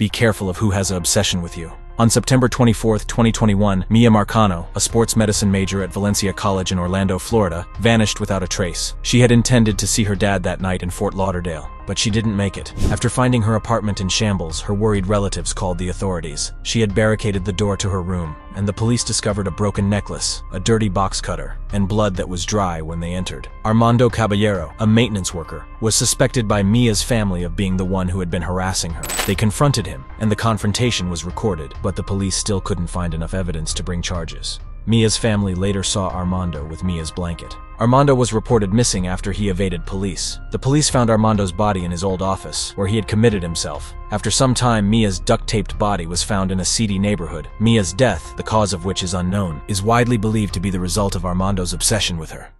Be careful of who has an obsession with you. On September 24, 2021, Miya Marcano, a sports medicine major at Valencia College in Orlando, Florida, vanished without a trace. She had intended to see her dad that night in Fort Lauderdale, but she didn't make it. After finding her apartment in shambles, her worried relatives called the authorities. She had barricaded the door to her room, and the police discovered a broken necklace, a dirty box cutter, and blood that was dry when they entered. Armando Caballero, a maintenance worker, was suspected by Miya's family of being the one who had been harassing her. They confronted him, and the confrontation was recorded, but the police still couldn't find enough evidence to bring charges. Miya's family later saw Armando with Miya's blanket. Armando was reported missing after he evaded police. The police found Armando's body in his old office, where he had committed himself. After some time, Miya's duct-taped body was found in a seedy neighborhood. Miya's death, the cause of which is unknown, is widely believed to be the result of Armando's obsession with her.